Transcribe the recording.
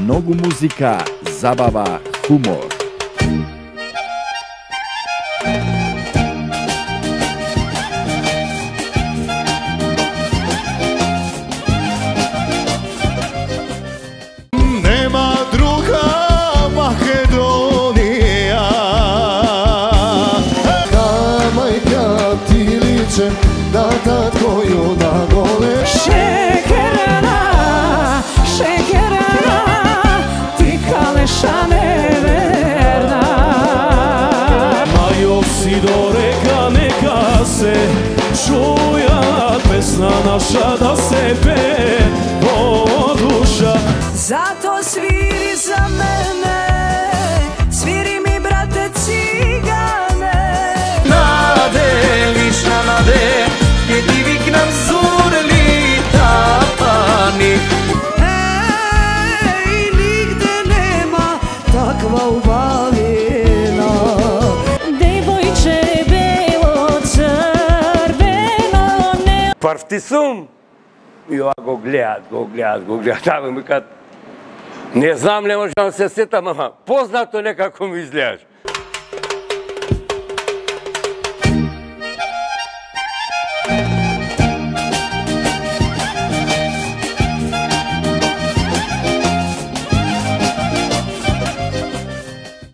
Mnogo muzika, zabava, humor. Nema druga Makedonija Kamajka ti Si do reka neka se čuja pesna naša da se pe o duša Zato sviri za mene, sviri mi brate cigane. Nade, lična nade, gdje divik nam zurli tapani Ej, nigde nema takva ubavina. Ne сум. И ова го гледат, го гледат, го гледат. Абе ми кажат, не знам, не можам да се сетам, ама познато некако ми изгледаш.